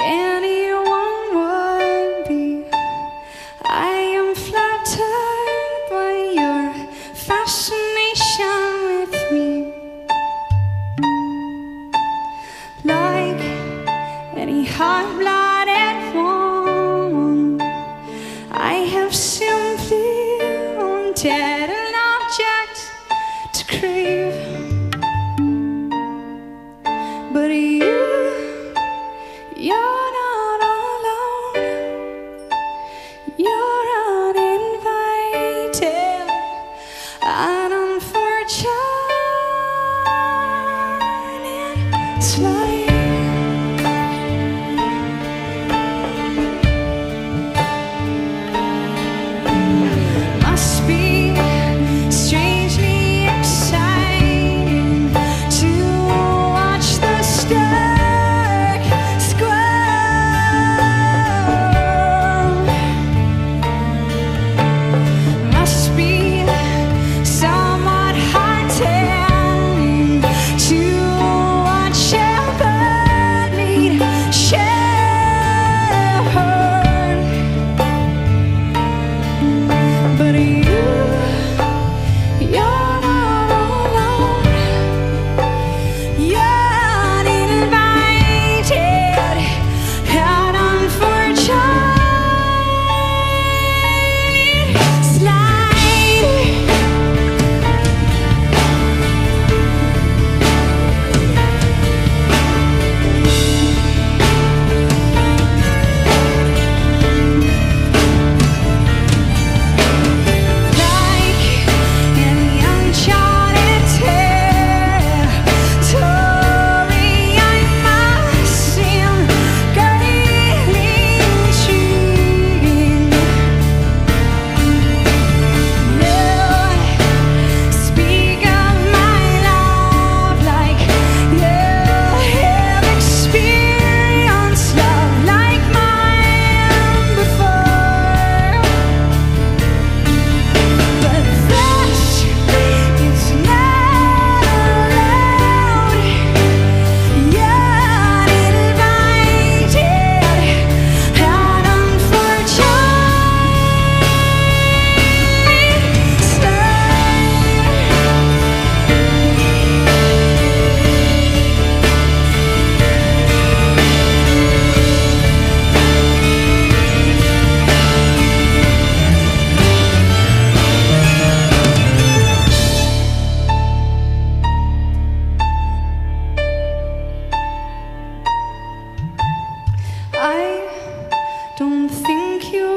anyone would be. I am flattered by your fascination with me. Like any hot blooded woman, I have simply wanted. I don't